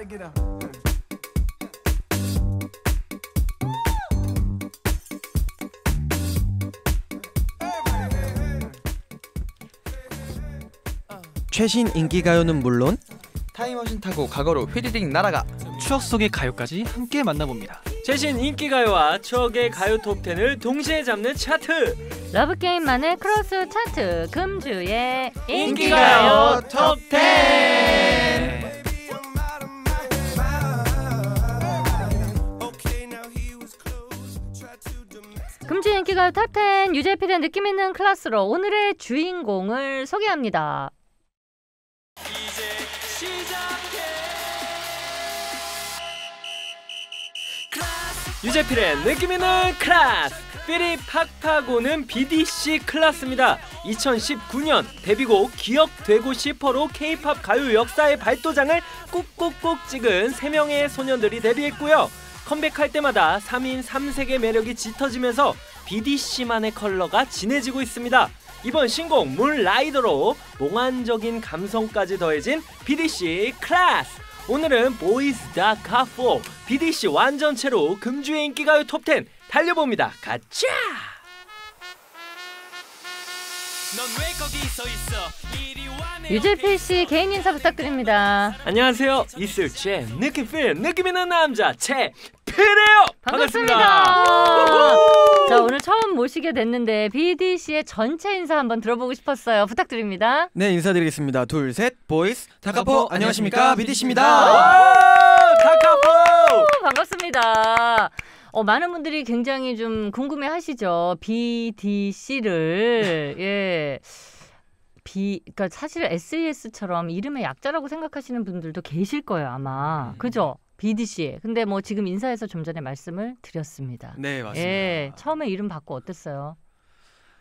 Everybody get up. 최신 인기 가요는 물론 타임머신 타고 과거로 휘리릭 날아가 추억 속의 가요까지 함께 만나봅니다. 최신 인기 가요와 추억의 가요 톱10을 동시에 잡는 차트 러브 게임만의 크로스 차트 금주의 인기 가요 톱10 인기가요 탑10 유재필의 느낌 있는 클래스로 오늘의 주인공을 소개합니다. 유재필의 느낌 있는 클래스. 삐리 팍팍 오는 BDC 클래스입니다. 2019년 데뷔곡 기억되고 싶어로 K-팝 가요 역사의 발도장을 꾹꾹꾹 찍은 3명의 소년들이 데뷔했고요. 컴백할 때마다 3인 3색의 매력이 짙어지면서 BDC만의 컬러가 진해지고 있습니다 이번 신곡 문라이더로 몽환적인 감성까지 더해진 BDC 클래스 오늘은 보이스 다 카포 BDC 완전체로 금주의 인기가요 톱10 달려봅니다. 가자! 유재필 씨 개인 인사 부탁드립니다. 안녕하세요. 있을 재 느낌 필 느낌 있는 남자 재필이에요. 반갑습니다. 자 오늘 처음 모시게 됐는데 BDC의 전체 인사 한번 들어보고 싶었어요. 부탁드립니다. 네 인사드리겠습니다. 둘 셋 보이스 다카포 안녕하십니까 비디씨입니다. 와, 다카포! 반갑습니다. 어, 많은 분들이 굉장히 좀 궁금해 하시죠. BDC를 예. B 그러니까 사실 SES처럼 이름의 약자라고 생각하시는 분들도 계실 거예요 아마 그죠 BDC 근데 뭐 지금 인사에서 좀 전에 말씀을 드렸습니다. 네 맞습니다. 예 처음에 이름 받고 어땠어요?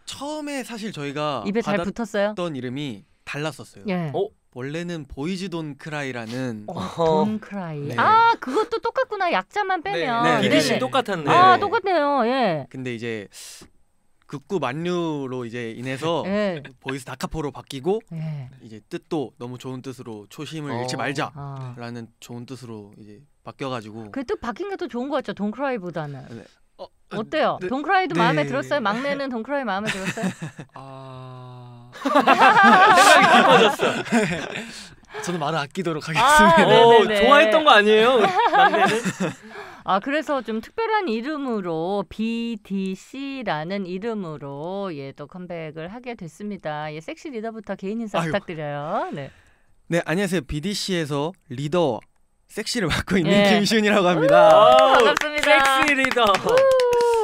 처음에 사실 저희가 입에 잘 붙었어요? 이름이 달랐었어요. 예. 어? 원래는 Boys Don't Cry라는 어, Don't Cry. 네. 아 그것도 똑같구나 약자만 빼면. 네, 네, 네. 똑같았네. 아 똑같네요. 예. 근데 이제 극구 만류로 이제 인해서 예. 보이스 다카포로 바뀌고 예. 이제 뜻도 너무 좋은 뜻으로 초심을 어. 잃지 말자라는 아. 좋은 뜻으로 이제 바뀌어가지고 그또 바뀐 게더 좋은 것 같죠. 돈 크라이보다는. 네. 어, 어때요? 네. 돈크라이도 네. 마음에 들었어요? 막내는 돈크라이 마음에 들었어요? 아 생각이 깊어졌어. 저는 말을 아끼도록 아, 하겠습니다. 네. 어, 네네네. 좋아했던 거 아니에요? 아 그래서 좀 특별한 이름으로 BDC라는 이름으로 예또 컴백을 하게 됐습니다. 예 섹시 리더부터 개인 인사 아유. 부탁드려요. 네. 네 안녕하세요 BDC에서 리더 섹시를 맡고 있는 예. 김시훈이라고 합니다. 아우, 반갑습니다. 섹시 리더.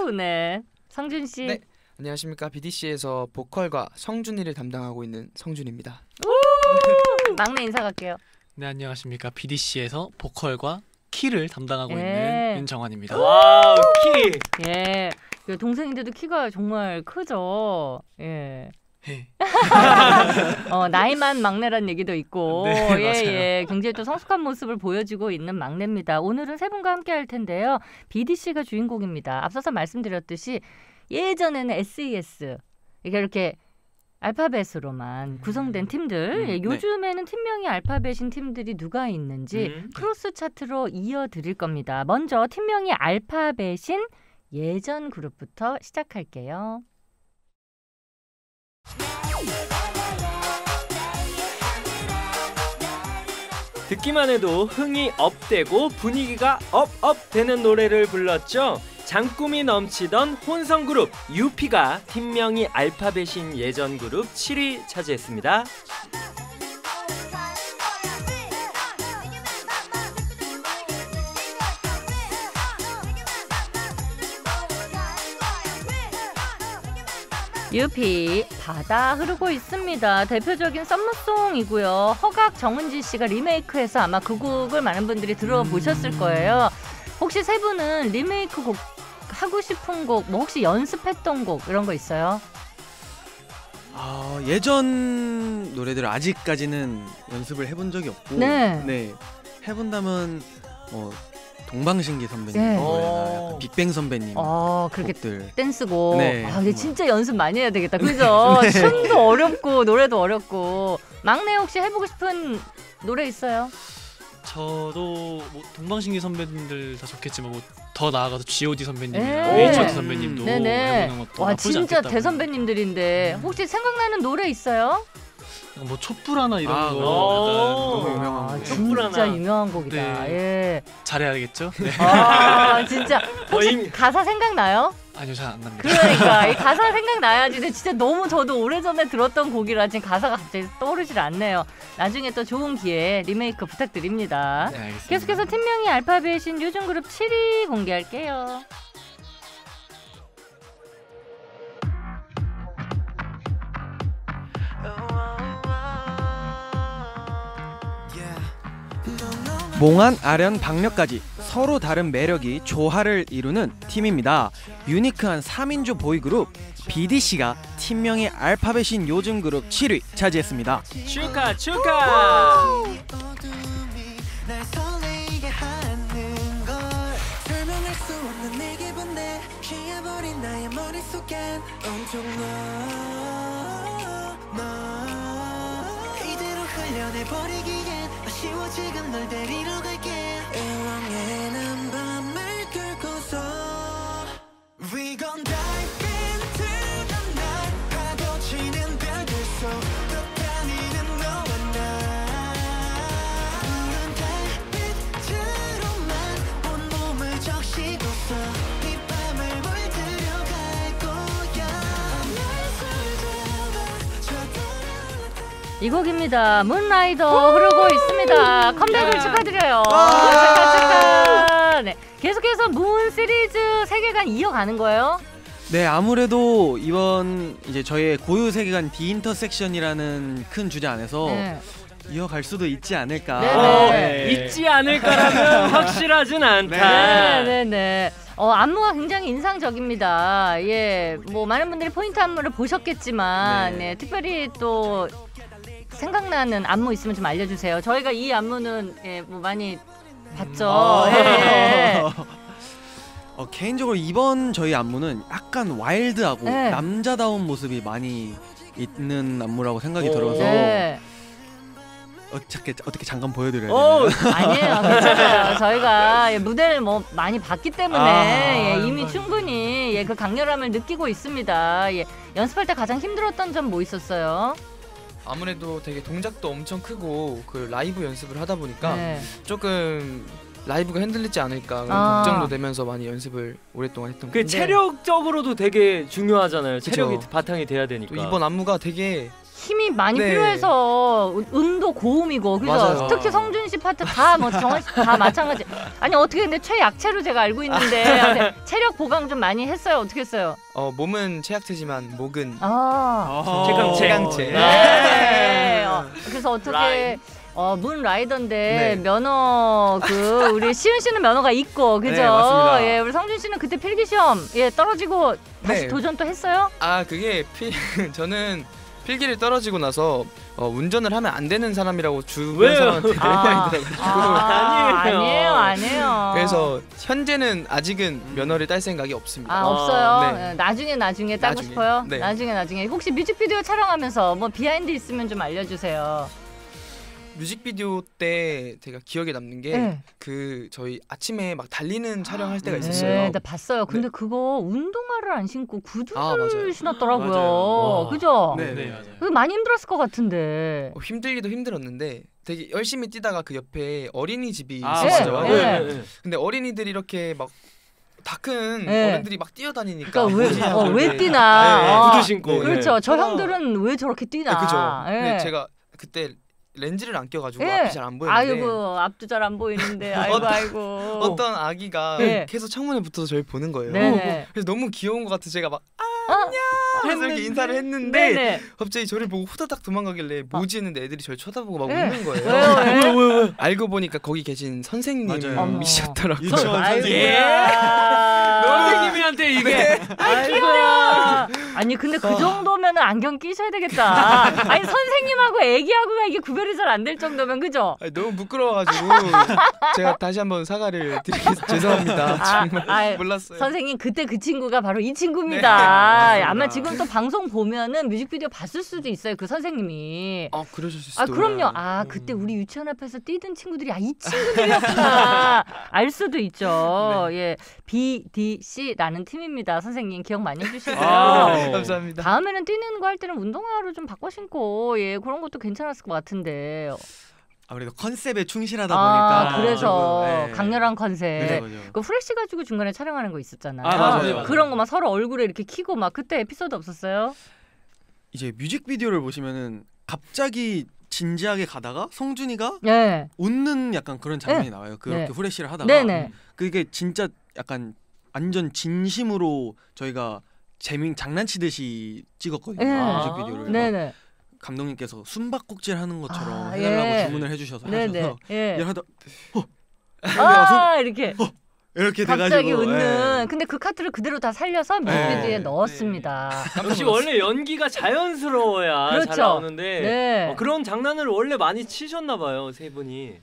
우, 네. 성준 씨. 네. 안녕하십니까 BDC에서 보컬과 성준이를 담당하고 있는 성준입니다. 막내 인사 갈게요. 네 안녕하십니까 BDC에서 보컬과 키를 담당하고 예. 있는 윤정환입니다. 와우, 키. 예. 그 동생인데도 키가 정말 크죠. 예. 네. 어, 나이만 막내란 얘기도 있고, 네, 예, 맞아요. 예, 굉장히 또 성숙한 모습을 보여주고 있는 막내입니다. 오늘은 세 분과 함께 할 텐데요. BDC가 주인공입니다. 앞서서 말씀드렸듯이 예전에는 SES 이게 이렇게 알파벳으로만 구성된 팀들, 음, 예, 네. 요즘에는 팀명이 알파벳인 팀들이 누가 있는지 음. 크로스 차트로 이어드릴 겁니다. 먼저 팀명이 알파벳인 예전 그룹부터 시작할게요. 듣기만 해도 흥이 업되고 분위기가 업업 되는 노래를 불렀죠. 장꿈이 넘치던 혼성 그룹 UP가 팀명이 알파벳인 예전 그룹 7위 차지했습니다. 유피 바다 흐르고 있습니다. 대표적인 썸머송이고요. 허각 정은지 씨가 리메이크해서 아마 그 곡을 많은 분들이 들어보셨을 거예요. 혹시 세 분은 리메이크 곡 하고 싶은 곡, 뭐 혹시 연습했던 곡 이런 거 있어요? 아, 예전 노래들 아직까지는 연습을 해본 적이 없고 네. 해본다면 뭐 동방신기 선배님 네. 노래나 어. 약간 빅뱅 선배님 어 그렇게 곡들 댄스곡. 네, 아, 근데 정말. 진짜 연습 많이 해야 되겠다. 그죠? 네. 춤도 어렵고 노래도 어렵고. 막내 혹시 해보고 싶은 노래 있어요? 저도 뭐 동방신기 선배님들 다 좋겠지만 뭐 더 나아가서 G.O.D 네. 선배님이나 H.O.T 선배님도 네네. 해보는 것도 와 나쁘지 진짜 않겠다고. 대선배님들인데 혹시 생각나는 노래 있어요? 뭐 촛불 하나 이런 아, 거 오. 약간 너무 유명한 아, 곡. 진짜 촛불하나. 유명한 곡이다. 네. 예. 잘해야겠죠? 네. 아 진짜 혹시 어, 가사 생각나요? 아니요 잘 안 납니다. 그러니까 이 가사 생각나야지. 근데 진짜 너무 저도 오래전에 들었던 곡이라 지금 가사가 갑자기 떠오르질 않네요. 나중에 또 좋은 기회 리메이크 부탁드립니다. 네, 알겠습니다. 계속해서 팀명이 알파벳인 요즘 그룹 7위 공개할게요. 몽환, 아련, 박력까지 서로 다른 매력이 조화를 이루는 팀입니다. 유니크한 3인조 보이그룹 BDC가 팀명이 알파벳인 요즘 그룹 7위 차지했습니다. 축하 축하. 아쉬워 지금 널 데리러 갈게. 일렁이는 밤을 뚫고서 We gon' dive 이 곡입니다. 문라이더 흐르고 있습니다. 컴백을 야. 축하드려요. 와. 축하 축하. 네. 계속해서 문 시리즈 세계관 이어가는 거예요? 네, 아무래도 이번 이제 저희의 고유 세계관 디 인터섹션이라는 큰 주제 안에서 네. 이어갈 수도 있지 않을까. 네, 어, 네. 있지 않을까라면 확실하진 않다. 네, 네, 네. 어, 안무가 굉장히 인상적입니다. 예, 뭐 많은 분들이 포인트 안무를 보셨겠지만, 네. 네, 특별히 또 생각나는 안무 있으면 좀 알려주세요. 저희가 이 안무는 예, 뭐 많이 봤죠. 아. 예. 어, 개인적으로 이번 저희 안무는 약간 와일드하고 네. 남자다운 모습이 많이 있는 안무라고 생각이 오. 들어서 네. 어떻게 어떻게 잠깐 보여드려야 어, 되나요? 아니에요, 괜찮아요. 저희가 예, 무대를 뭐 많이 봤기 때문에 아, 예, 이미 아유, 충분히 예, 그 강렬함을 느끼고 있습니다. 예, 연습할 때 가장 힘들었던 점 뭐 있었어요? 아무래도 되게 동작도 엄청 크고 그 라이브 연습을 하다 보니까 네. 조금 라이브가 흔들리지 않을까 그런 아. 걱정도 되면서 많이 연습을 오랫동안 했던 것그 같아요. 체력적으로도 되게 중요하잖아요. 체력이 그쵸. 바탕이 돼야 되니까. 또 이번 안무가 되게 힘이 많이 네. 필요해서 음- 음도 고음이고 그죠? 맞아요. 특히 성준 씨 파트 다 뭐 정환 씨 다 마찬가지. 아니 어떻게 근데 최약체로 제가 알고 있는데 네, 체력 보강 좀 많이 했어요. 어떻게 했어요? 어, 몸은 체약체지만 목은 아, 최강체. 최강체. 네. 어, 그래서 어떻게. 어, 문 라이더인데 네. 면허 그 우리 시은 씨는 면허가 있고 그죠? 네, 맞습니다. 예, 우리 성준 씨는 그때 필기 시험 예 떨어지고 다시 네. 도전 또 했어요? 아 그게 필 저는 필기를 떨어지고 나서 어, 운전을 하면 안 되는 사람이라고 주변? 사람한테 되게 많이 아, 들어가지고 아, 아니에요. 아니에요, 아니에요. 그래서 현재는 아직은 면허를 딸 생각이 없습니다. 아 아, 없어요. 네. 예, 나중에 나중에 따고 나중에. 싶어요. 네. 나중에 나중에 혹시 뮤직비디오 촬영하면서 뭐 behind 있으면 좀 알려주세요. 뮤직비디오 때 제가 기억에 남는 게 네. 그 저희 아침에 막 달리는 촬영할 때가 네, 있었어요. 나 봤어요. 근데 그거 운동화를 안 신고 구두를 아. 신었더라고요. 그죠? 네. 네, 맞아요. 그거 많이 힘들었을 것 같은데. 어, 힘들기도 힘들었는데 되게 열심히 뛰다가 그 옆에 어린이집이 아, 있었어요. 네. 네, 네. 근데 어린이들이 이렇게 막 다큰 네. 어른들이 막 뛰어다니니까 그러니까 왜? 어, 왜. 뛰나? 네, 어. 구두 신고. 네. 그렇죠. 저 아. 형들은 왜 저렇게 뛰나? 네, 그죠. 예. 근데 제가 그때 렌즈를 안 껴가지고 예. 앞이 잘 안 보였는데 아이고 앞도 잘 안 보이는데 아이고 어떤- 아이고. 어떤 아기가 네. 계속 창문에 붙어서 저를 보는 거예요. 네네. 그래서 너무 귀여운 것 같아 제가 막 어? 해서 이렇게 인사를 했는데 네네. 갑자기 저를 보고 후다닥 도망가길래 뭐지 했는데 애들이 저를 쳐다보고 막 네. 웃는 거예요. 왜요 왜? 알고 보니까 거기 계신. 선생님이셨더라고요. 유치원. 선생님. 선생님한테 이게 아이고야. 아니 근데 그 정도면 안경 끼셔야 되겠다. 아니 선생님하고 애기하고가 이게 구별이 잘 안 될 정도면 그죠? 아니, 너무 부끄러워가지고 제가 다시 한번 사과를 드리겠습니다. 죄송합니다. 아, 정말 아, 몰랐어요. 선생님 그때 그 친구가 바로 이 친구입니다. 네, 아마. 지금 또 방송 보면은 뮤직비디오 봤을 수도 있어요. 그 선생님이. 아 그러실 수도. 아 그럼요. 아 그때 우리 유치원 앞에서 뛰던 친구들이 아 이 친구들이었구나 알 수도 있죠. 예, BDC라는 팀입니다. 선생님 기억 많이 해주시고요. 아, 감사합니다. 다음에는 뛰는 거 할 때는 운동화로 좀 바꿔 신고 예 그런 것도 괜찮았을 것 같은데. 아무래도 컨셉에 충실하다 아 보니까 그래서 조금, 네. 강렬한 컨셉. 그죠, 그죠. 그 프레시 가지고 중간에 촬영하는 거 있었잖아요. 아, 맞아요, 맞아요. 그런 거 막 서로 얼굴에 이렇게 키고 막 그때 에피소드 없었어요? 이제 뮤직비디오를 보시면은 갑자기 진지하게 가다가 성준이가 네. 웃는 약간 그런 장면이 네. 나와요. 그렇게 네. 후레쉬를 하다가 네네. 그게 진짜 약간 완전 진심으로 저희가 재미 장난치듯이 찍었거든요. 네. 뮤직 비디오를. 막 네네. 감독님께서 숨바꼭질 하는 것처럼 아, 해달라고 예. 주문을 해주셔서 네네. 하셔서 예. 이러다 어, 아 이렇게 이렇게 갑자기 돼가지고 웃는. 예. 근데 그 카트를 그대로 다 살려서 뮤직비디오에 네. 넣었습니다. 역시 원래 연기가 자연스러워야 그렇죠. 잘 나오는데 네. 어, 그런 장난을 원래 많이 치셨나 봐요 세 분이.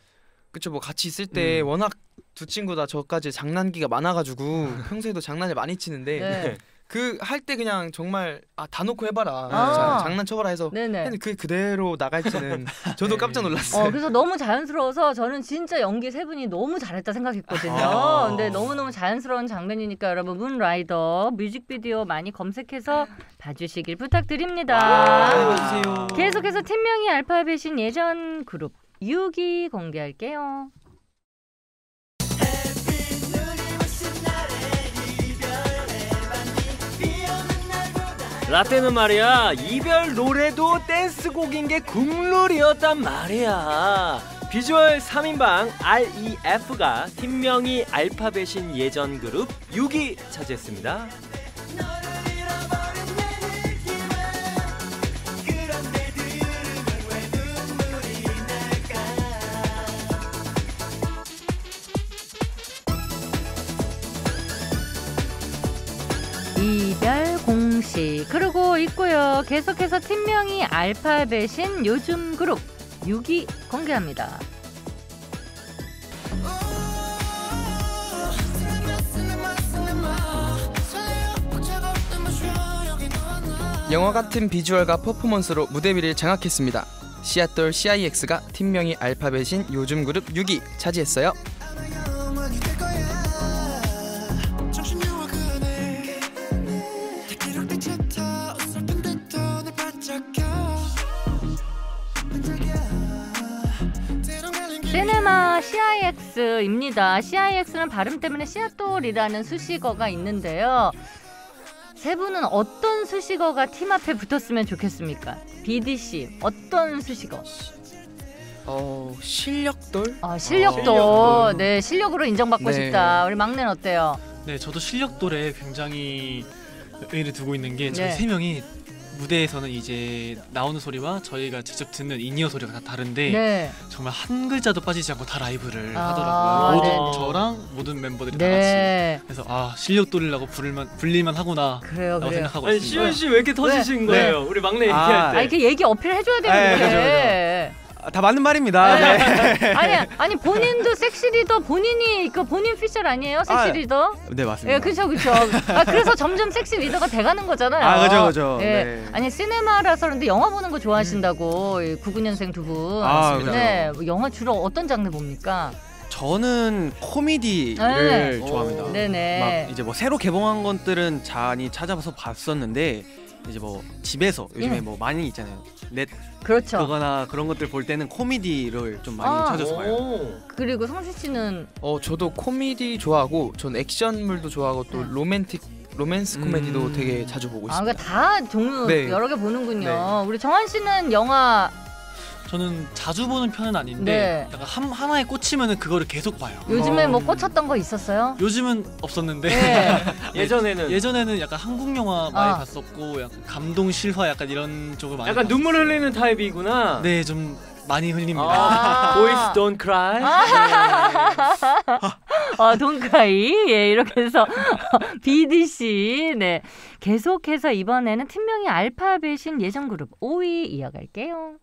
그쵸 뭐 같이 있을 때 음. 워낙 두 친구 다 저까지 장난기가 많아가지고 평소에도 장난을 많이 치는데 네. 그 할 때 그냥 정말 아 다 놓고 해봐라 아. 자, 장난쳐봐라 해서 네네. 그 그대로 나갈지는 저도 깜짝 놀랐어요. 어, 그래서 너무 자연스러워서 저는 진짜 연기 세 분이 너무 잘했다 생각했거든요. 아. 근데 너무너무 자연스러운 장면이니까 여러분 문라이더 뮤직비디오 많이 검색해서 봐주시길 부탁드립니다. 봐주세요. 계속해서 팀명이 알파벳인 예전 그룹 6위 공개할게요. 라떼는 말이야 이별 노래도 댄스곡인 게 국룰이었단 말이야. 비주얼 3인방 REF가 팀명이 알파벳인 예전 그룹 6위 차지했습니다. 그러고 있고요. 계속해서 팀명이 알파벳인 요즘 그룹 6위 공개합니다. 영화 같은 비주얼과 퍼포먼스로 무대 위를 장악했습니다. 시아톨 CIX가 팀명이 알파벳인 요즘 그룹 6위 차지했어요. CIX입니다. CIX는 발음 때문에 시아톨이라는 수식어가 있는데요. 세 분은 어떤 수식어가 팀 앞에 붙었으면 좋겠습니까? BDC 어떤 수식어? 어 실력돌? 아, 실력돌 실력돌. 네 실력으로 인정받고 네. 싶다. 우리 막내는 어때요? 네, 저도 실력돌에 굉장히 의의를 두고 있는 게 저희 네. 세 명이 무대에서는 이제 나오는 소리와 저희가 직접 듣는 in-ear 소리가 다 다른데 네. 정말 한 글자도 빠지지 않고 다 라이브를 아, 하더라고요. 모든 네. 저랑 모든 멤버들이 다 같이. 네. 그래서 아 실력돌이라고 부를만 불릴만 하구나. 그래요, 라고 그래요. 생각하고 아니 있습니다. 시훈 씨 왜 이렇게 터지신 네. 거예요? 우리 막내 아, 얘기할 때. 아 이렇게 얘기 어필 해줘야 네, 되는데. 아, 다 맞는 말입니다. 네, 아니 아니 본인도 섹시 리더 본인이 그 본인 피셜 아니에요 섹시 아, 리더? 네 맞습니다. 예, 그렇죠, 그렇죠. 아, 그래서 점점 섹시 리더가 돼가는 거잖아요. 아 그죠 그죠. 예. 네. 아니 시네마라서 그런데 영화 보는 거 좋아하신다고 99년생 두 분. 아, 그죠. 네, 영화 주로 어떤 장르 봅니까? 저는 코미디를 네. 좋아합니다. 네네. 막 이제 뭐 새로 개봉한 것들은 많이 찾아봐서 봤었는데 이제 뭐 집에서 요즘에 예. 뭐 많이 있잖아요. 넷 그렇죠. 그거나 그런 것들 볼 때는 코미디를 좀 많이 아. 찾아서 봐요. 오. 그리고 성준 씨는 어 저도 코미디 좋아하고 전 액션물도 좋아하고 또 네. 로맨틱 로맨스 코미디도 음. 되게 자주 보고 아, 있습니다. 그러니까 다 종류 네. 여러 개 보는군요. 네. 우리 정환 씨는 영화 저는 자주 보는 편은 아닌데 네. 약간 한 하나에 꽂히면은 그거를 계속 봐요. 요즘에 어. 뭐 꽂혔던 거 있었어요? 요즘은 없었는데 네. 예전에는 예전에는 약간 한국 영화 많이 아. 봤었고 약간 감동 실화 약간 이런 쪽을 많이 약간 봤었어요. 눈물 흘리는 타입이구나. 네, 좀 많이 흘립니다. 아, 아. Boys Don't Cry. 어, 어, 돈카이 예 이렇게 해서 BDC 네 계속해서 이번에는 팀명이 알파벳인 예전 그룹 5위 이어갈게요.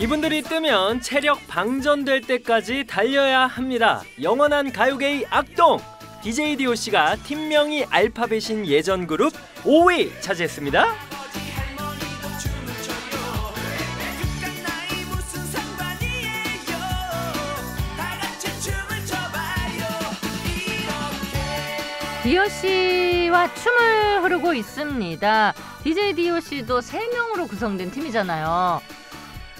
이분들이 뜨면 체력 방전될 때까지 달려야 합니다. 영원한 가요계의 악동 DJ DOC가 팀명이 알파벳인 예전 그룹 5위 차지했습니다. 디오 씨와 춤을 흐르고 있습니다. DJ 디오 씨도 세명으로 구성된 팀이잖아요.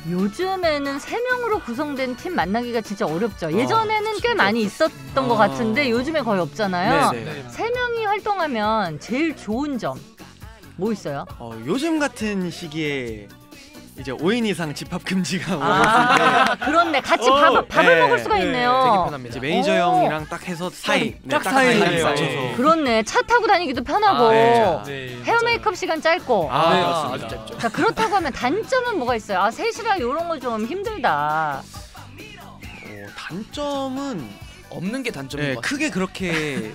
요즘에는 세명으로 구성된 팀 만나기가 진짜 어렵죠. 예전에는 꽤 많이 있었던 것 아. 같은데 요즘에 거의 없잖아요. 네네. 네. 세 명이 활동하면 제일 좋은 점 뭐 있어요? 어, 요즘 같은 시기에 이제 5인 이상 집합 금지가 아, 그렇네. 같이 어, 밥, 밥을 네. 먹을 수가 네, 있네요. 되게 때 편합니다. 이제 매니저 오. 형이랑 딱 해서 사이 네, 딱 사이. 네. 맞춰서 그렇네. 차 타고 다니기도 편하고 아, 네. 네, 헤어 맞아요. 메이크업 시간 짧고. 아, 네, 아주 맞습니다. 짧죠. 자 그렇다고 하면 단점은 뭐가 있어요? 아 셋이라 이런 거 좀 힘들다. 어, 단점은 없는 게 단점인 네, 것 같아요. 크게 그렇게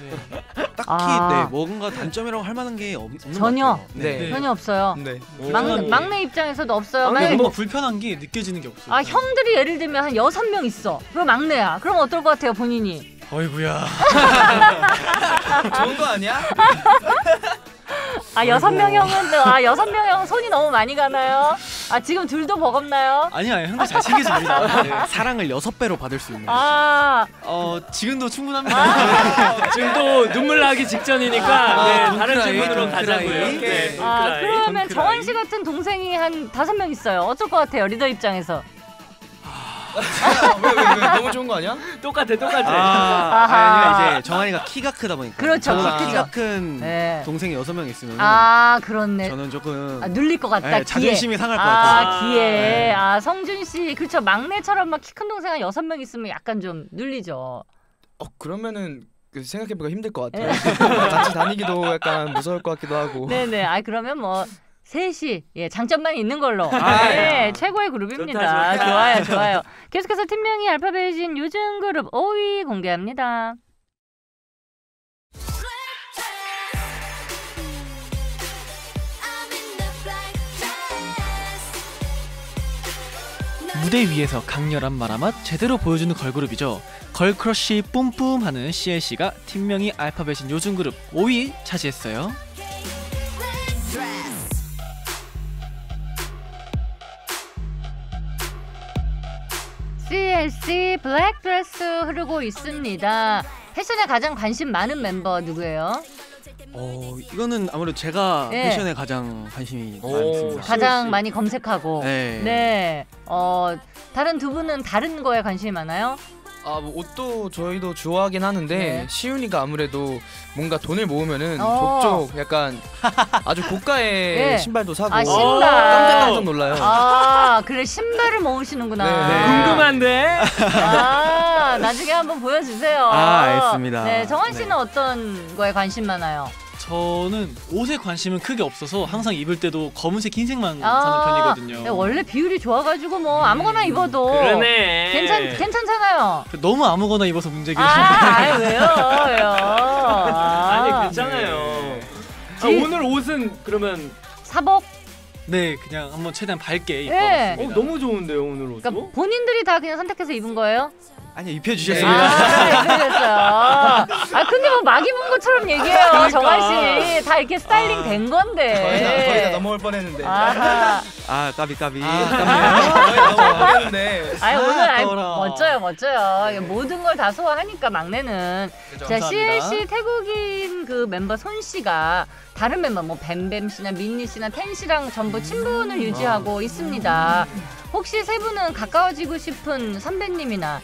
네. 딱히 아. 네, 뭔가 단점이라고 할 만한 게 없, 없는 전혀? 것 같아요. 네. 네. 전혀 없어요. 네. 막내, 막내 입장에서도 없어요. 막내 만약에 뭔가 뭐, 불편한 게 느껴지는 게 없어요. 아 형들이 예를 들면 한 여섯 명 있어. 그럼 막내야. 그럼 어떨 것 같아요 본인이? 어이구야. 좋은 거 아니야? 아 여섯 명 형은 또- 아 여섯 명형 손이 너무 많이 가나요? 아 지금 둘도 버겁나요? 아니야, 형들 잘 챙겨줍니다. 네. 사랑을 여섯 배로 받을 수 있는 아 어, 지금도 충분합니다. 지금도 눈물 나기 직전이니까 아, 네, 다른 질문으로. 가자고요. 네, 오케이. 아. 그러면. 정한 씨 같은 동생이 한 다섯 명 있어요. 어쩔 것 같아요 리더 입장에서? 왜, 왜, 왜? 너무 좋은 거 아니야? 똑같아, 똑같아. 아, 아하. 아니, 이제 정한이가 키가 크다 보니까 그렇죠, 크죠. 키가 큰 네. 동생이 여섯 명 있으면 아 그렇네. 저는 조금 아, 눌릴 것 같다. 네. 자존심이 상할 것 아, 같아요. 기에. 네. 아, 성준 씨. 그렇죠. 막내처럼 막 키 큰 동생 한 여섯 명 있으면 약간 좀 눌리죠. 어 그러면은 그 생각해보기가 힘들 것 네. 같아요. 같이 다니기도 약간 무서울 것 같기도 하고. 네네. 아, 그러면 뭐. 셋이 예 장점만 있는 걸로 아, 네 최고의 그룹입니다 좋다, 좋다. 좋아요 좋아요 계속해서 팀명이 알파벳인 요즘 그룹 5위 공개합니다. 무대 위에서 강렬한 마라맛 제대로 보여주는 걸그룹이죠. girl crush 뿜뿜하는 CLC가 팀명이 알파벳인 요즘 그룹 5위 차지했어요. CLC Black Dress 흐르고 있습니다 패션에 가장 관심 많은 멤버 누구예요? 어, 이거는 아무래도 제가 네. 패션에 가장 관심이 오, 많습니다. 가장 CLC. 많이 검색하고 네. 네. 어, 다른 두 분은 다른 거에 관심이 많아요? 아, 뭐 옷도 저희도 좋아하긴 하는데 네. 시윤이가 아무래도 뭔가 돈을 모으면은 어. 족족 약간 아주 고가의 네. 신발도 사고 아, 어, 신발. 깜짝 놀라요. 아, 그래 신발을 모으시는구나. 네. 궁금한데? 아, 나중에 한번 보여주세요. 아, 알겠습니다. 네, 정한 씨는 네. 어떤 거에 관심 많아요? 저는 옷에 관심은 크게 없어서 항상 입을 때도 검은색, 흰색만 아, 사는 편이거든요. 네, 원래 비율이 좋아가지고 뭐 아무거나 입어도 그러네. 괜찮 괜찮잖아요. 너무 아무거나 입어서 문제긴 아, 한데. 아이, 왜요, 왜요? 아, 아니 괜찮아요. 아, 지- 오늘 옷은 그러면 사복. 네, 그냥 한번 최대한 밝게 입고 네. 어, 왔습니다. 너무 좋은데요 오늘 옷도? 그러니까 본인들이 다 그냥 선택해서 입은 거예요? 아니 네. 입혀주셨습니다. 아, 그랬어요. 아, 근데 뭐 막 입은 것처럼 얘기해요, 그러니까. 정한 씨. 다 이렇게 스타일링 된 건데. 거의 다, 거의 다 넘어올 뻔했는데. 아하. 아 까비 까비. 넘어올 뻔했는데. 아니 오늘 아이. 멋져요 멋져요 모든 걸 다 소화하니까 막내는 자 감사합니다. CLC 태국인 그 멤버 손 씨가 다른 멤버 뭐 뱀뱀 씨나 민니 씨나 텐 씨랑 전부 친분을 유지하고 있습니다 혹시 세 분은 가까워지고 싶은 선배님이나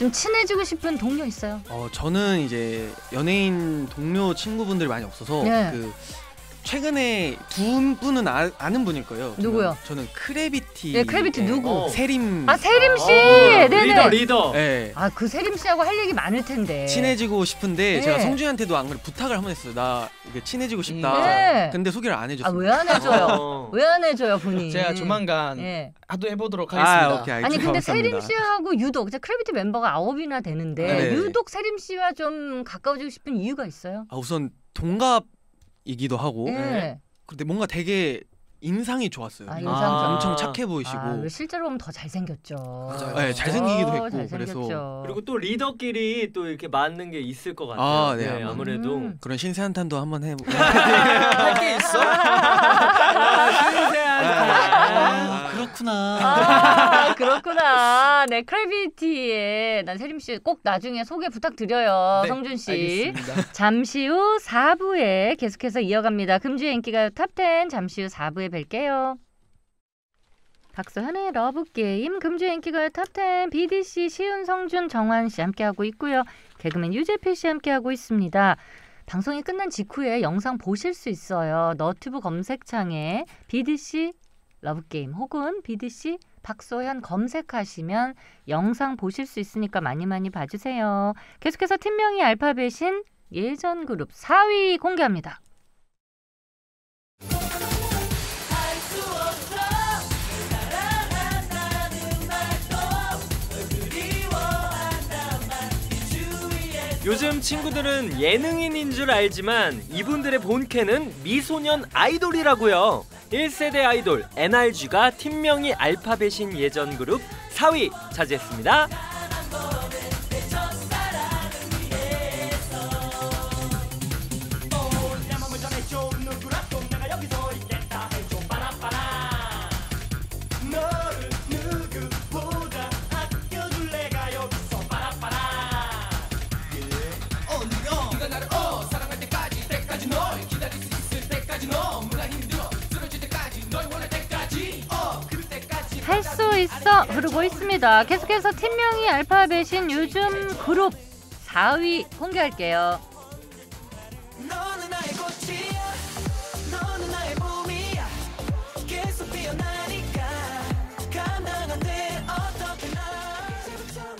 좀 친해지고 싶은 동료 있어요? 어 저는 이제 연예인 동료 친구분들이 많이 없어서 네. 그 최근에 두 분은 아, 아는 분일 거예요. 저는- 누구요? 저는 크래비티. 네, 크래비티 누구? 어. 세림. 아 세림 씨, 어, 네네. 리더 리더. 네. 아 그 세림 씨하고 할 얘기 많을 텐데. 친해지고 싶은데 네. 제가 성준이한테도 안 그래 부탁을 한번 했어요. 나 이게 친해지고 싶다. 음, 네. 근데 소개를 안 해줬어요. 아 왜 안 해줘요? 어. 왜 안 해줘요 본인? 제가 조만간 예. 하도 해보도록 하겠습니다. 아, 오케이. 아니. 근데. 세림 씨하고 유독 이제 크래비티 멤버가 아홉이나 되는데 네. 유독 세림 씨와 좀 가까워지고 싶은 이유가 있어요? 아, 우선 동갑이기도 하고 예. 근데 뭔가 되게 인상이 좋았어요. 아, 아, 인상 좋아. 엄청 착해 보이시고. 아, 실제로 보면 더 잘생겼죠. 맞아요. 네, 잘생기기도 어, 했고 잘생겼죠. 그래서 그리고 또 리더끼리 또 이렇게 맞는 게 있을 것 같아요. 아, 네, 아마. 아무래도 음. 그런 신세 한탄도 한번 해. 할게 있어? 아, 그렇구나. 아, 그렇구나. 네, 크래비티의 난 세림 씨 꼭 나중에 소개 부탁드려요. 네, 성준 씨. 알겠습니다. 잠시 후 4부에 계속해서 이어갑니다. 금주의 인기가요 탑10 잠시 후 4부에 뵐게요. 박소현의 러브게임 금주의 인기가요 탑10 BDC 시훈 성준 정환 씨 함께하고 있고요. 개그맨 유재필 씨 함께하고 있습니다. 방송이 끝난 직후에 영상 보실 수 있어요. 너튜브 검색창에 BDC 러브게임 혹은 BDC 박소현 검색하시면 영상 보실 수 있으니까 많이 많이 봐주세요. 계속해서 팀명이 알파벳인 예전 그룹 4위 공개합니다. 요즘 친구들은 예능인인 줄 알지만 이분들의 본캐는 미소년 아이돌이라고요. 1세대 아이돌 NRG가 팀명이 알파벳인 예전 그룹 4위 차지했습니다. 있습니다. 계속해서 팀명이 알파벳인 요즘 그룹 4위 공개할게요.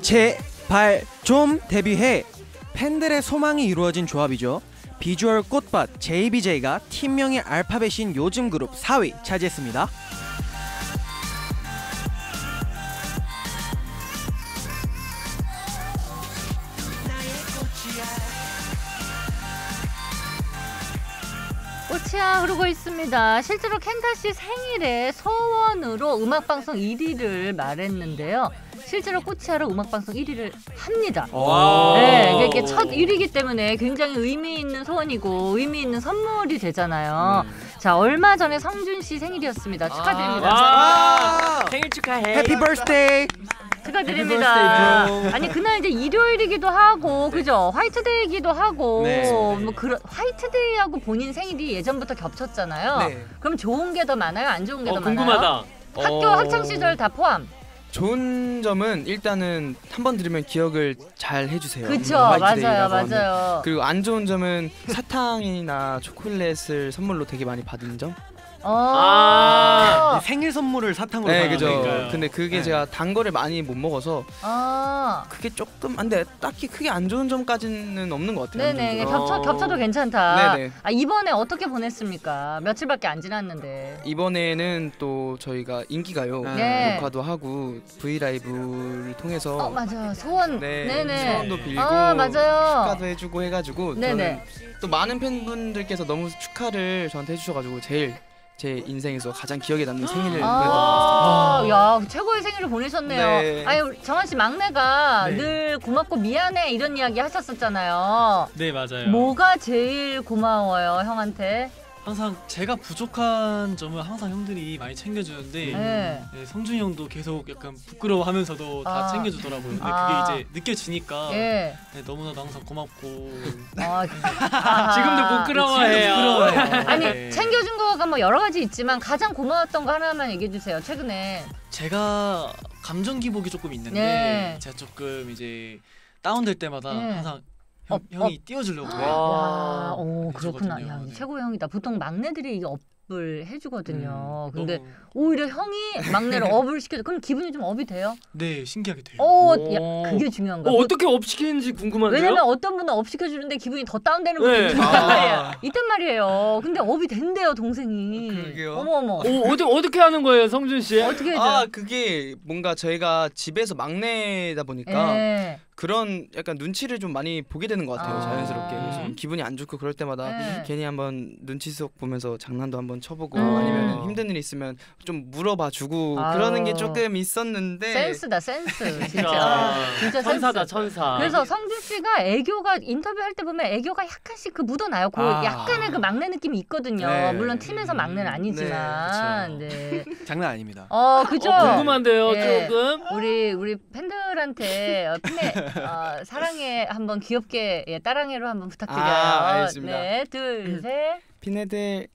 제발 좀 데뷔해. 팬들의 소망이 이루어진 조합이죠. 비주얼 꽃밭 JBJ가 팀명의 알파벳인 요즘 그룹 4위 차지했습니다. 꽃이야 흐르고 있습니다. 실제로 켄타 씨 생일에 소원으로 음악방송 1위를 말했는데요. 실제로 꽃이야로 음악방송 1위를 합니다. 네, 이게 첫 1위이기 때문에 굉장히 의미 있는 소원이고 의미 있는 선물이 되잖아요. 자, 얼마 전에 성준 씨 생일이었습니다. 축하드립니다. 와, 생일 축하해. Happy birthday. 축하드립니다. 아니 그날 이제 일요일이기도 하고 그죠? 화이트데이이기도 하고 네. 뭐 그런 화이트데이하고 본인 생일이 예전부터 겹쳤잖아요. 네. 그럼 좋은 게 더 많아요? 안 좋은 게 더 어, 많아요? 궁금하다. 학교 어, 학창 시절 다 포함. 좋은 점은 일단은 한 번 들으면 기억을 잘 해주세요. 그쵸? 음, 맞아요, 하면. 맞아요. 그리고 안 좋은 점은 사탕이나 초콜릿을 선물로 되게 많이 받은 점. 어. 아, 생일 선물을 사탕으로 네, 받는 그죠. 그러니까요. 근데 그게 네. 제가 단 거를 많이 못 먹어서 아. 그게 조금 안돼 딱히 크게 안 좋은 점까지는 없는 것 같아요. 네네 점. 겹쳐 어. 겹쳐도 괜찮다. 네네. 아 이번에 어떻게 보냈습니까? 며칠밖에 안 지났는데. 이번에는 또 저희가 인기가요 네. 녹화도 하고 V 라이브를 통해서 어 맞아 소원. 네, 네네. 소원도 빌고 아 맞아요. 축하도 해주고 해가지고 네네. 저는 또 많은 팬분들께서 너무 축하를 저한테 해주셔가지고 제일 제 인생에서 가장 기억에 남는 생일을 보냈던 것 아, 야 최고의 생일을 보내셨네요. 네. 아니 정한 씨 막내가 네. 늘 고맙고 미안해 이런 이야기 하셨었잖아요. 네 맞아요. 뭐가 제일 고마워요 형한테? 항상 제가 부족한 점을 항상 형들이 많이 챙겨주는데 네. 네, 성준이 형도 계속 약간 부끄러워하면서도 다 아. 챙겨주더라고요. 근데 아. 그게 이제 느껴지니까 예. 네, 너무나도 항상 고맙고 아, 지금도 부끄러워해요. 부끄러워요. 아니 네. 챙겨준 거가 뭐 여러 가지 있지만 가장 고마웠던 거 하나만 얘기해 주세요. 최근에. 제가 감정 기복이 조금 있는데 네. 제가 조금 이제 다운될 때마다 네. 항상 up, 형, 형이 띄워주려고. 야, 와. 오 그렇구나. 야, 네. 최고 형이다. 보통 막내들이 이게 up을 해주거든요. 근데 너무- 오히려 형이 막내를 up을 시켜줘. 그럼 기분이 좀 up이 돼요? 네 신기하게 돼요. 오, 오. 야, 그게 중요한 거야. 어, 어떻게 up 시키는지 궁금한데요? 왜냐면 어떤 분은 up 시켜주는데 기분이 더 다운되는 분이 네. 있단 아. 말이에요. 있단 말이에요. 근데 up이 된대요 동생이. 그러게요. 어머 어머. 오, 어디 어떻게 하는 거예요, 성준 씨? 어떻게 해줘? 아 그게 뭔가 저희가 집에서 막내다 보니까 예. 그런 약간 눈치를 좀 많이 보게 되는 것 같아요 아. 자연스럽게 그래서 기분이 안 좋고 그럴 때마다 네. 괜히 한번 눈치 쓱 보면서 장난도 한번 쳐보고 음. 아니면 힘든 일 있으면 좀 물어봐주고 아유. 그러는 게 조금 있었는데 센스다 센스 진짜. 야, 진짜 천사다, 센스. 천사. 그래서 성준 씨가 애교가 인터뷰 할 때 보면 애교가 약간씩 그 묻어나요. 그 아. 약간의 그 막내 느낌이 있거든요. 네. 물론 팀에서 막내는 아니지만. 네, 네. 장난 아닙니다. 어 그죠. 어, 궁금한데요, 예. 조금. 우리 우리 팬들한테 어, 팬의 어, 사랑해 한번 귀엽게 예, 따랑해로 한번 부탁드려요. 아, 알겠습니다. 네, 둘, 셋. 피네들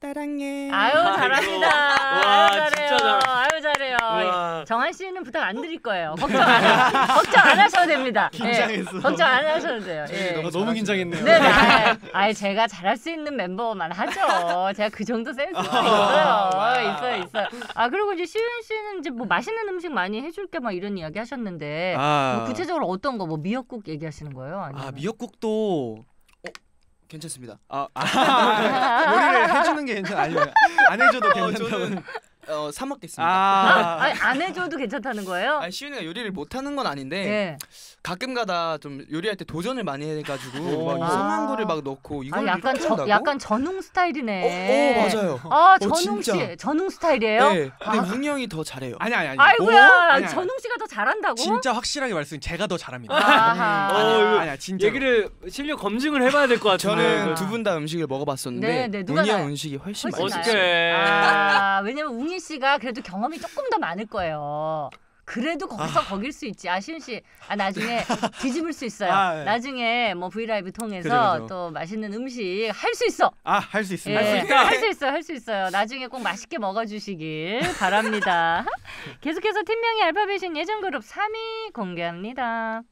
따랑해 아유 잘합니다. 와, 아유 진짜 잘해요. 잘- 아유 잘해요. 우와. 정한 씨는 부탁 안 드릴 거예요. 걱정 안, 걱정 안 하셔도 됩니다. 예, 긴장했어. 걱정 안 하셔도 돼요. 예. 아, 너무 긴장했네요. 네, 네. 아이, 아이, 제가 잘할 수 있는 멤버만 하죠. 제가 그 정도 센스가 있어요. 있어요, 있어요. 아 그리고 이제 시윤 씨는 이제 뭐 맛있는 음식 많이 해줄게 막 이런 이야기 하셨는데 아, 뭐 구체적으로 어떤 거 뭐 미역국 얘기하시는 거예요? 아니면 아 미역국도 괜찮습니다. 아, 아. 요리를 해주는 게 괜찮아 아니면 안 해줘도 괜찮다고. 저는 어, 사 먹겠습니다 아, 아니, 안 해줘도 괜찮다는 거예요? 아니 시윤이가 요리를 못하는 건 아닌데 예. 가끔가다 좀 요리할 때 도전을 많이 해가지고. 막 이상한 아. 거를 막 넣고 아, 이걸 약간 이렇게 저, 한다고? 약간 전웅 스타일이네. 어, 어 맞아요. 아 어, 전웅 진짜. 씨, 전웅 스타일이에요? 네, 근데 웅이 형이 더 잘해요. 아니 아니 아니. 아이고야, 오? 아니, 아니. 전웅 씨가 더 잘한다고? 진짜 확실하게 말씀 제가 더 잘합니다. 아하. 어, 아니야, 이거 아니야 진짜. 얘기를 실력 검증을 해봐야 될 것 같은데. 저는 이거. 두분 다 음식을 먹어봤었는데 네, 네, 누가 웅이 형 나아요? 음식이 훨씬 훨씬 맛있어요. 어떡해. 아, 왜냐면 웅이 씨가 그래도 경험이 조금 더 많을 거예요. 그래도 거기서 거길 수 있지. 아시은 씨, 아 나중에 뒤집을 수 있어요. 아, 네. 나중에 뭐 브이라이브 통해서 그죠, 그죠. 또 맛있는 음식 할 수 있어. 아 할 수 있습니다. 예, 할수 있어요, 할수 있어요. 나중에 꼭 맛있게 먹어주시길 바랍니다. 계속해서 팀명의 알파벳인 예전 그룹 3위 공개합니다.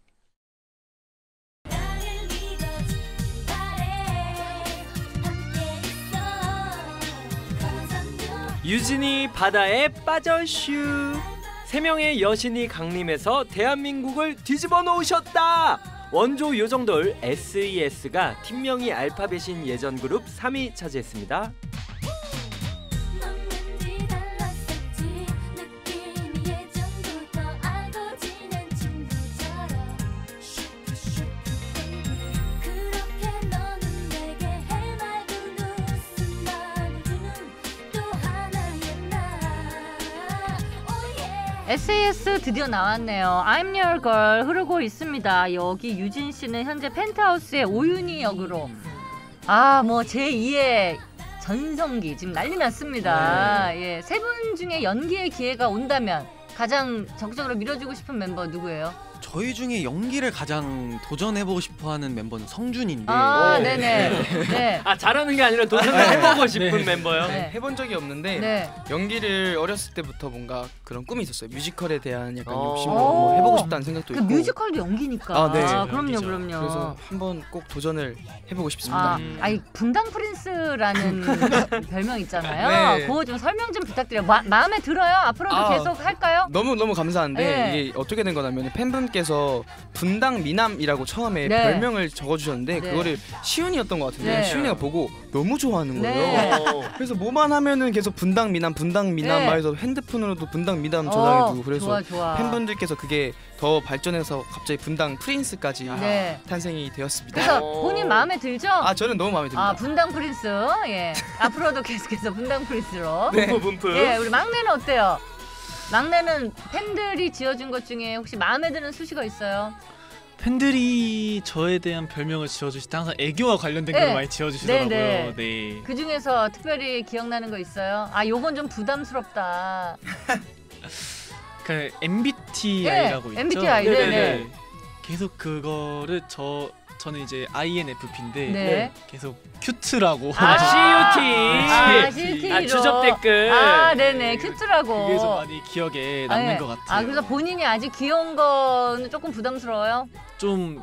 유진이 바다에 빠져슈. 세 명의 여신이 강림해서 대한민국을 뒤집어 놓으셨다. 원조 요정돌 SES가 팀명이 알파벳인 예전 그룹 3위 차지했습니다. SAS 드디어 나왔네요. I'm Your Girl 흐르고 있습니다. 여기 유진 씨는 현재 펜트하우스의 오윤희 역으로 아 뭐 제 2의 전성기 지금 난리 났습니다. 예, 세 분 중에 연기의 기회가 온다면 가장 적극적으로 밀어주고 싶은 멤버 누구예요? 저희 중에 연기를 가장 도전해보고 싶어하는 멤버는 성준인데. 아, 오. 네네. 네. 아 잘하는 게 아니라 도전해보고 싶은 네. 멤버요. 네. 해본 적이 없는데 네. 연기를 어렸을 때부터 뭔가 그런 꿈이 있었어요. 뮤지컬에 대한 약간 어. 욕심도 뭐 해보고 싶다는 생각도 그 있고. 뮤지컬도 연기니까. 아, 네. 그럼요, 연기죠. 그럼요. 그래서 한번 꼭 도전을 해보고 싶습니다. 아, 음. 아니 분당 프린스라는 별명 있잖아요. 네. 그거 좀 설명 좀 부탁드려요. 마, 마음에 들어요? 앞으로도 아. 계속 할까요? 너무 너무 감사한데 네. 이게 어떻게 된 거냐면 팬분께 서 분당 미남이라고 처음에 네. 별명을 적어주셨는데 네. 그거를 시윤이었던 것 같은데 네. 시윤이가 보고 너무 좋아하는 거예요. 네. 어. 그래서 뭐만 하면은 계속 분당 미남 분당 미남 네. 말해서 핸드폰으로도 분당 미남 저장해두고 어, 그래서 좋아, 좋아. 팬분들께서 그게 더 발전해서 갑자기 분당 프린스까지 네. 탄생이 되었습니다. 그래서 어. 본인 마음에 들죠? 아 저는 너무 마음에 듭니다. 아, 분당 프린스. 예. 앞으로도 계속해서 분당 프린스로. 네. 분프 분프. 예, 우리 막내는 어때요? 막내는 팬들이 지어준 것 중에 혹시 마음에 드는 수식어 있어요? 팬들이 저에 대한 별명을 지어주실 때 항상 애교와 관련된 네. 걸 많이 지어주시더라고요. 네, 네. 그 중에서 특별히 기억나는 거 있어요? 아, 요건 좀 부담스럽다. 그 MBTI라고 네, 있죠. MBTI, 네, 네. 계속 그거를 저 저는 이제 INFP인데 네. 계속 큐트라고 아, CUT. 아, CUT. 아, 주접 댓글. 아, 네네. 큐트라고. 그게 좀 많이 기억에 남는 네. 것 같아요. 아, 그래서 본인이 아직 귀여운 거는 조금 부담스러워요? 좀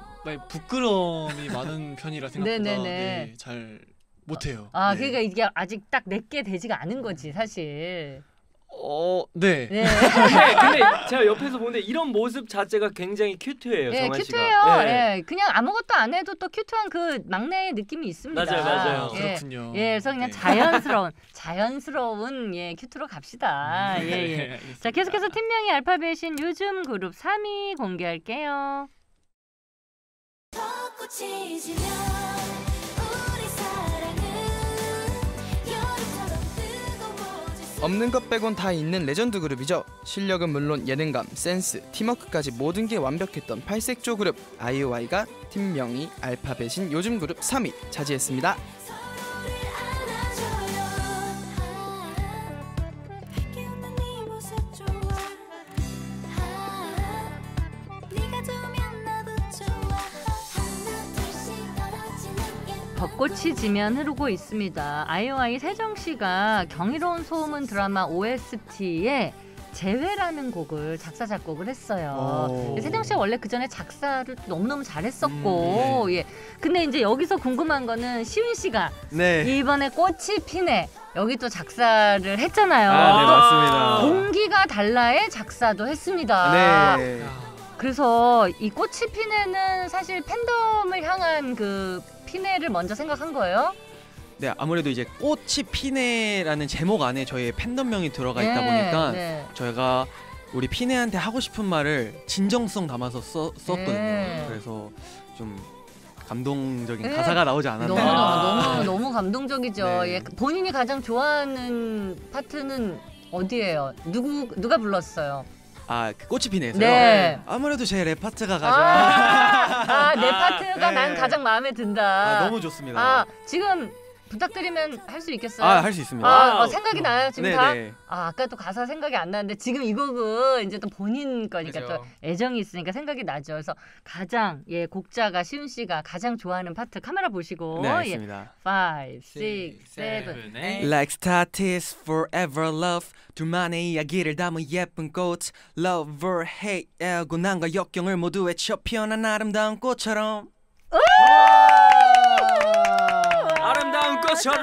부끄러움이 많은 편이라 생각보다. 네, 잘 못해요. 아 네. 그러니까 이게 아직 딱 내게 되지가 않은 거지 사실. 어, 네. 네. 근데, 근데 제가 옆에서 보는데 이런 모습 자체가 굉장히 큐트해요, 예, 정한 씨가. 큐트해요. 예. 예, 그냥 아무것도 안 해도 또 큐트한 그 막내의 느낌이 있습니다. 맞아요, 맞아요. 예. 그렇군요. 예, 그래서 그냥 네. 자연스러운 자연스러운 예 큐트로 갑시다. 예, 예. 네. 자, 계속해서 팀명이 알파벳인 요즘 그룹 3위 공개할게요. 없는 것 빼곤 다 있는 레전드 그룹이죠. 실력은 물론 예능감, 센스, 팀워크까지 모든 게 완벽했던 팔색조 그룹 아이오아이가 팀명이 알파벳인 요즘 그룹 3위 차지했습니다. 벚꽃이 지면 흐르고 있습니다. 아이오아이 세정 씨가 경이로운 소음은 드라마 OST에 재회라는 곡을 작사 작곡을 했어요. 오. 세정 씨가 원래 그 전에 작사를 너무너무 잘했었고, 예. 근데 이제 여기서 궁금한 거는 시윤 씨가 네. 이번에 꽃이 피네 여기 또 작사를 했잖아요. 아, 네또 맞습니다. 공기가 달라의 작사도 했습니다. 네. 그래서 이 꽃이 피네는 사실 팬덤을 향한 그 피네를 먼저 생각한 거예요. 네 아무래도 이제 꽃이 피네라는 제목 안에 저희의 팬덤명이 들어가 있다 네, 보니까 네. 저희가 우리 피네한테 하고 싶은 말을 진정성 담아서 써, 썼거든요. 네. 그래서 좀 감동적인 네. 가사가 나오지 않았나. 너무 너무 아. 너무 너무 감동적이죠. 네. 예, 본인이 가장 좋아하는 파트는 어디예요? 누구 누가 불렀어요? 아 그 꽃이 피네에서요. 네. 아무래도 제 랩 파트가 가장 아, 아, 내 파트가 네. 난 가장 마음에 든다. 아, 너무 좋습니다. 아, 지금 부탁드리면 할 수 있겠어요? 아 할 수 있습니다. 아, 어, 생각이 나요 지금 다? 네네. 아 아까 또 가사 생각이 안 나는데 지금 이 곡은 이제 또 본인 거니까 그죠. 또 애정이 있으니까 생각이 나죠. 그래서 가장 예 곡자가 시훈 씨가 가장 좋아하는 파트 카메라 보시고 네 예. 알겠습니다. 5, 6, 7, 8 네. Like status forever love 둘만의 이야기를 담은 예쁜 꽃 Lover hate 애고 난과 역경을 모두 외쳐 피어난 아름다운 꽃처럼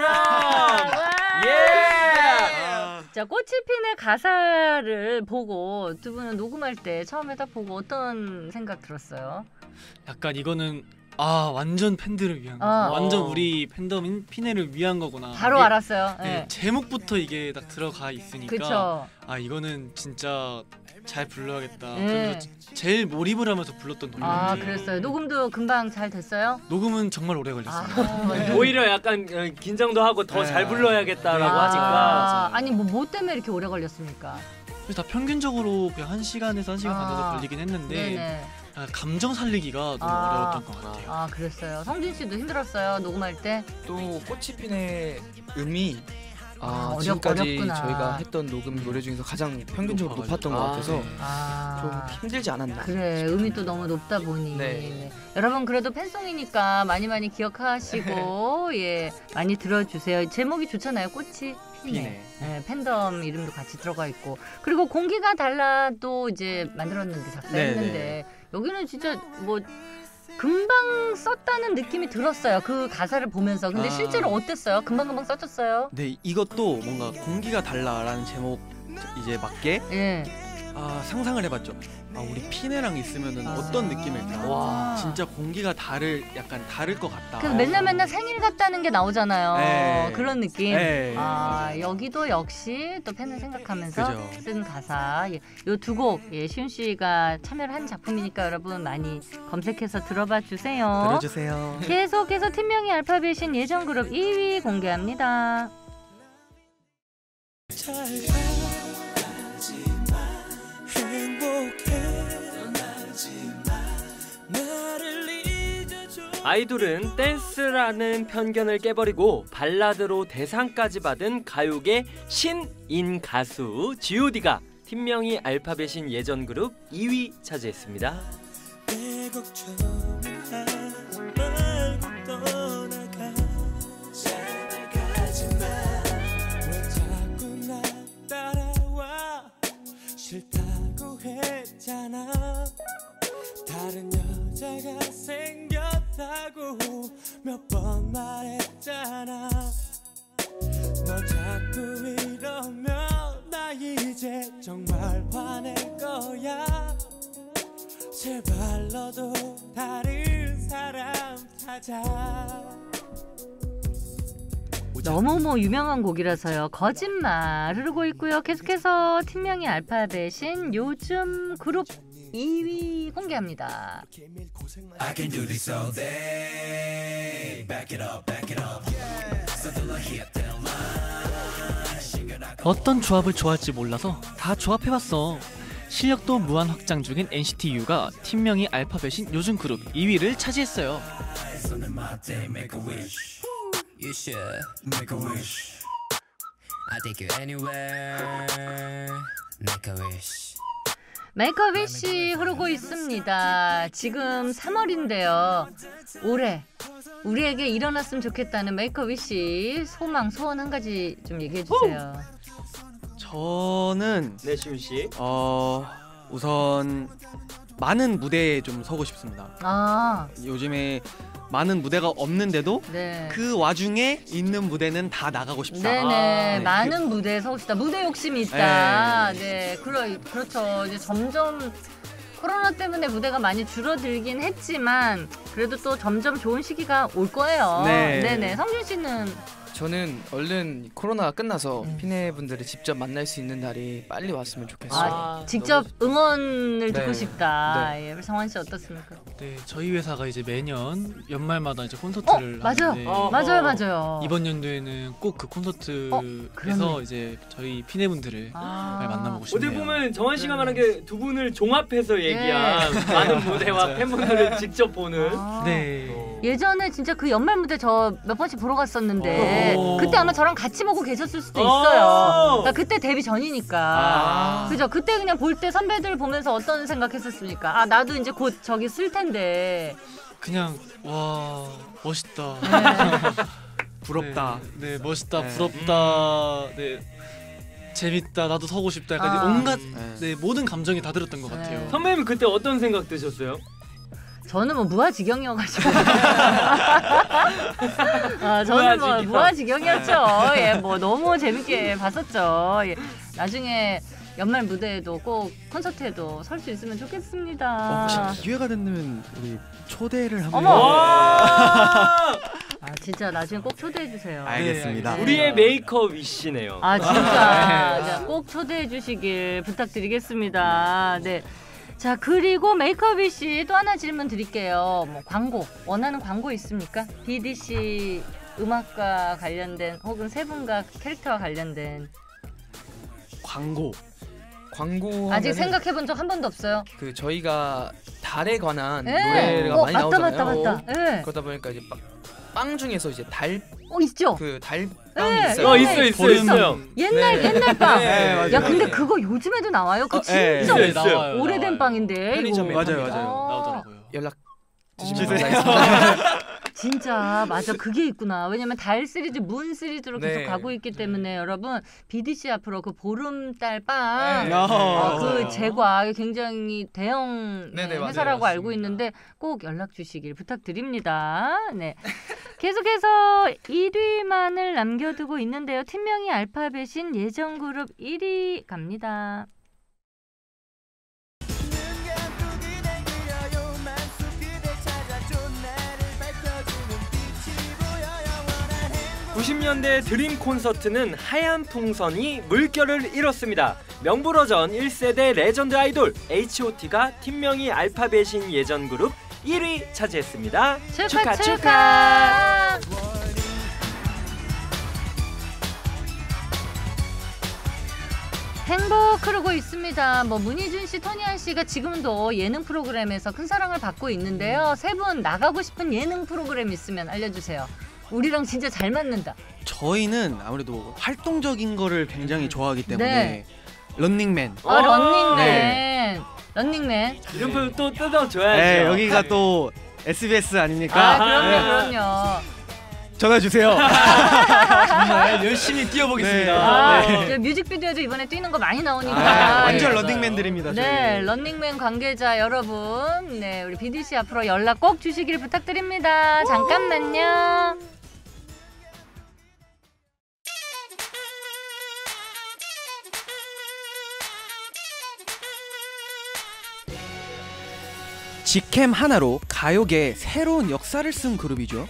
와. 예. 자 꽃이 피는 가사를 보고 두 분은 녹음할 때 처음에 딱 보고 어떤 생각 들었어요? 약간 이거는 아 완전 팬들을 위한 거. 아. 완전 어. 우리 팬덤인 피네를 위한 거구나. 바로 이게, 알았어요. 네, 네. 제목부터 이게 딱 들어가 있으니까 그쵸. 아 이거는 진짜 잘 불러야겠다. 네. 그래서 제일 몰입을 하면서 불렀던 노래. 아 그랬어요. 녹음도 금방 잘 됐어요? 녹음은 정말 오래 걸렸어요. 아, 오히려 약간 어, 긴장도 하고 더잘 네. 불러야겠다라고 네. 하니까. 아, 아니 뭐, 뭐 때문에 이렇게 오래 걸렸습니까? 그래서 다 평균적으로 그냥 한 시간에서 한 시간 반 아. 정도 걸리긴 했는데 네네. 아, 감정 살리기가 너무 아. 어려웠던 것 같아요. 아 그랬어요. 성진 씨도 힘들었어요. 녹음할 때. 또 꽃이 피네 음이 아, 아, 어렵- 지금까지 어렵구나. 저희가 했던 녹음 노래 중에서 가장 평균적으로 높았던 것 아, 같아서 네. 아. 좀 힘들지 않았나. 그래 음이 또 너무 높다 보니 네. 네. 여러분 그래도 팬송이니까 많이 많이 기억하시고 예 많이 들어주세요 제목이 좋잖아요 꽃이 피네, 피네. 네, 팬덤 이름도 같이 들어가 있고 그리고 공기가 달라도 이제 만들었는데 작사했는데 네, 여기는 진짜 뭐 금방 썼다는 느낌이 들었어요 그 가사를 보면서. 근데 아. 실제로 어땠어요? 금방 금방 써졌어요? 네 이것도 뭔가 공기가 달라라는 제목 이제 맞게 예 아 상상을 해봤죠. 아 우리 피네랑 있으면은 아. 어떤 느낌일까? 와. 진짜 공기가 다를 약간 다를 것 같다. 그래서 맨날 맨날 생일 같다는 게 나오잖아요. 네. 그런 느낌. 네. 아 여기도 역시 또 팬을 생각하면서 그죠. 쓴 가사. 이두곡 예, 시훈 씨가 참여를 한 작품이니까 여러분 많이 검색해서 들어봐 주세요. 들어주세요. 계속해서 팀명이 알파벳인 예전 그룹 2위 공개합니다. 아이돌은 댄스라는 편견을 깨버리고 발라드로 대상까지 받은 가요계 신인 가수 G.O.D가 팀명이 알파벳인 예전 그룹 2위 차지했습니다. 내 했잖아. 다른 여자가 생겼다고 몇 번 말했잖아. 너 자꾸 이러면 나 이제 정말 화낼 거야. 제발 너도 다른 사람 찾아. 너무 뭐 유명한 곡이라서요. 거짓말 흐르고 있고요. 계속해서 팀명이 알파벳인 요즘 그룹 2위 공개합니다. 어떤 조합을 좋아할지 몰라서 다 조합해봤어. 실력도 무한 확장 중인 NCT U가 팀명이 알파벳인 요즘 그룹 2위를 차지했어요. You should make a wish. I take you anywhere. Make a wish. 메이크업이씨 흐르고 있습니다. 지금 3월인데요. 올해 우리에게 일어났으면 좋겠다는 메이크업이씨 소망 소원 한 가지 좀 얘기해 주세요. 저는 네, 시훈 씨. 어 우선 많은 무대에 좀 서고 싶습니다. 아, 요즘에 많은 무대가 없는데도 네. 그 와중에 있는 무대는 다 나가고 싶다. 네네. 네, 많은 무대에 서고 싶다. 무대 욕심이 있다. 네. 그러, 그렇죠. 이제 점점 코로나 때문에 무대가 많이 줄어들긴 했지만 그래도 또 점점 좋은 시기가 올 거예요. 네. 네네. 성준 씨는 저는 얼른 코로나가 끝나서 음. 피네 분들을 직접 만날 수 있는 날이 빨리 왔으면 좋겠어요. 아, 직접 응원을 듣고 네. 싶다 예, 우리 성환 씨 어떻습니까 네, 저희 회사가 이제 매년 연말마다 이제 어 콘서트를 맞아요 하는데 어. 맞아요 맞아요 이번 연도에는 꼭 그 콘서트에서 그러네. 이제 저희 피네 분들을 아. 잘 만나보고 싶네요. 보면 정한 씨가 말한 게 두 분을 종합해서 얘기한 많은 무대와 팬분들을 직접 보는 아. 네. 예전에 진짜 그 연말 무대 저 몇 번씩 보러 갔었는데 오. 그때 아마 저랑 같이 보고 계셨을 수도 오. 있어요. 나 그때 데뷔 전이니까. 아. 그죠? 그때 그냥 볼 때 선배들 보면서 어떤 생각했었습니까? 아 나도 이제 곧 저기 쓸 텐데. 그냥 와 멋있다. 네. 부럽다. 네, 네, 멋있다, 네. 부럽다. 네. 재밌다. 나도 서고 싶다. 약간 아. 온갖 네. 네, 모든 감정이 다 들었던 것 네. 같아요. 선배님 그때 어떤 생각 드셨어요? 저는 뭐 무아지경이어가지고. 아, 저는 뭐 무아지경. 무아지경이었죠. 예, 뭐 너무 재밌게 봤었죠. 예. 나중에 연말 무대에도 꼭 콘서트에도 설 수 있으면 어, 좋겠습니다. 혹시 기회가 된다면 우리 초대를 한번! 아 진짜 나중에 꼭 초대해 주세요. 알겠습니다. 네. 우리의 메이크업 위시네요. 아 진짜 자, 꼭 초대해 주시길 부탁드리겠습니다. 네. 자 그리고 메이크업이 씨 또 하나 질문 드릴게요. 뭐 광고 원하는 광고 있습니까? BDC 음악과 관련된 혹은 세 분과 캐릭터와 관련된 광고. 광고 아직 생각해 본 적 한 번도 없어요. 그 저희가 달에 관한 예. 노래가 어, 많이 맞다 나오잖아요. 맞다 맞다. 예. 그러다 보니까 이제 빵, 빵 중에서 이제 달 어 있죠. 그 달빵이 네. 있어요. 어 있어 있어 보름- 있어요. 옛날 네. 옛날 빵. 네, 맞아요. 야 근데 그거 요즘에도 나와요? 그 어, 예, 진짜 있어요, 있어요. 나와요, 오래된 나와요. 빵인데. 편의점에 이거. 맞아요, 팝니다. 맞아요. 나오더라고요. 연락 주시면 어. 감사하겠습니다. 진짜 맞아 그게 있구나 왜냐면 달 시리즈 문 시리즈로 계속 네. 가고 있기 때문에 여러분 BDC 앞으로 그 보름달 빵 네. 어. 어, 그 제과 굉장히 대형 네네, 네, 맞아요, 회사라고 알고 맞습니다. 있는데 꼭 연락 주시길 부탁드립니다. 네. 계속해서 1위만을 남겨두고 있는데요. 팀명이 알파벳인 예전 그룹 1위 갑니다. 90년대 드림 콘서트는 하얀 풍선이 물결을 이뤘습니다. 명불허전 1세대 레전드 아이돌 H.O.T가 팀명이 알파벳인 예전 그룹 1위 차지했습니다. 축하 축하. 행복 흐르고 있습니다. 뭐 문희준 씨, 토니안 씨가 지금도 예능 프로그램에서 큰 사랑을 받고 있는데요. 세 분 나가고 싶은 예능 프로그램 있으면 알려주세요. 우리랑 진짜 잘 맞는다. 저희는 아무래도 활동적인 거를 굉장히 좋아하기 때문에 네. 런닝맨. 아, 런닝맨. 런닝맨. 이름표 또 뜯어줘야죠. 네, 여기가 또 SBS 아닙니까? 아, 네. 그럼요, 그럼요. 전화 주세요. 정말 열심히 뛰어보겠습니다. 아, 네. 저 뮤직비디오도 이번에 뛰는 거 많이 나오니까. 아, 완전 예. 런닝맨들입니다. 네, 저희. 런닝맨 관계자 여러분, 네, 우리 BDC 앞으로 연락 꼭 주시길 부탁드립니다. 잠깐만요. 직캠 하나로 가요계에 새로운 역사를 쓴 그룹이죠.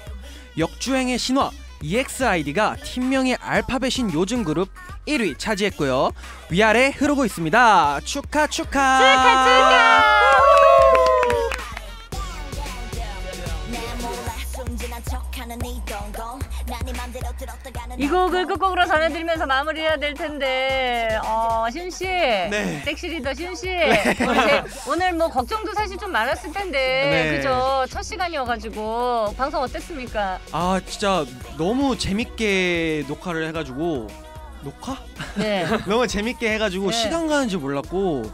역주행의 신화 EXID가 팀명의 알파벳인 요즘 그룹 1위 차지했고요. 위아래 흐르고 있습니다. 축하 축하. 축하 축하. 이 곡을 끝곡으로 전해드리면서 마무리해야 될 텐데 어, 시훈 씨, 네. 섹시 리더 시훈 씨, 오늘, 뭐 걱정도 사실 좀 많았을 텐데 네. 그죠? 첫 시간이어가지고 방송 어땠습니까? 아 진짜 너무 재밌게 녹화를 해가지고 녹화? 네. 너무 재밌게 해가지고 네. 시간 가는 줄 몰랐고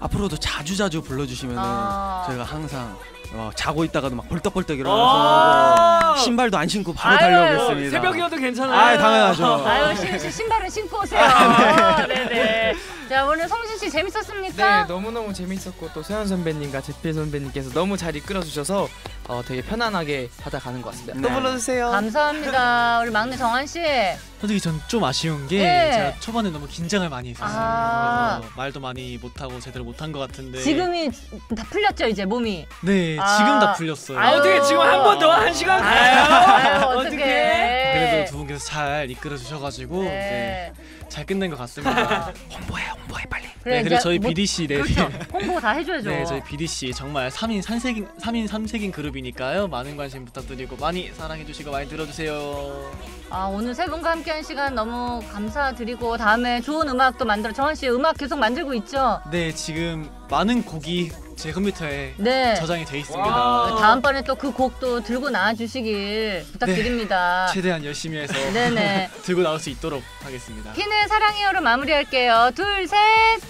앞으로도 자주 자주 불러주시면 아. 저희가 항상 어, 자고 있다가도 막 벌떡벌떡 아. 일어나서 신발도 안 신고 바로 달려오겠습니다. 새벽이어도 괜찮아요. 아 당연하죠. 아유 씨 신발은 신고 오세요. 아, 네 네. 자 오늘 성준 씨 네, 재밌었습니까? 너무너무 재밌었고 또 소연 선배님과 재필 선배님께서 너무 잘 이끌어 주셔서 어, 되게 편안하게 하다 가는 것 같습니다. 또 네. 불러주세요. 감사합니다. 우리 막내 정한 씨. 솔직히 전 좀 아쉬운 게 네. 제가 초반에 너무 긴장을 많이 했었어요. 아. 그래서 말도 많이 못하고 제대로 못한 것 같은데 지금이 다 풀렸죠 이제 몸이. 네 아. 지금 다 풀렸어요. 아, 어떻게 지금 한 번 더 한 시간 가요? 어떡해? 어떡해. 그래도 두 분께서 잘 이끌어 주셔가지고 네. 네, 잘 끝낸 것 같습니다. 홍보해 홍보해 빨리. 그래, 네, 그리고 저희 뭐- BDC 네, 그렇죠. 홍보 다 해줘야죠. 네, 저희 BDC 정말 3인 3색인 3인 3색인 그룹이니까요. 많은 관심 부탁드리고 많이 사랑해 주시고 많이 들어주세요. 아 오늘 세 분과 함께한 시간 너무 감사드리고 다음에 좋은 음악도 만들어 정한 씨 음악 계속 만들고 있죠? 네, 지금 많은 곡이 제 컴퓨터에 네. 저장이 돼 있습니다. 와. 다음번에 또 그 곡도 들고 나와 주시길 부탁드립니다. 최대한 열심히 해서 네네. 들고 나올 수 있도록 하겠습니다. 핀의 사랑해요로 마무리할게요. 둘, 셋.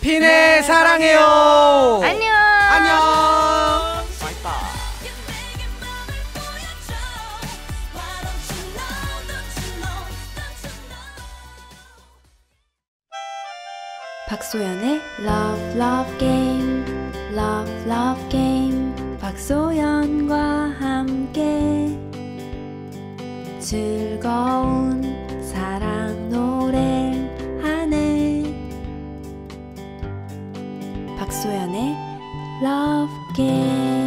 핀의 사랑해요. 안녕. 안녕. 박소연의 Love Love Game Love Love Game 박소연과 함께 즐거운 사랑 노래 하네 박소연의 Love Game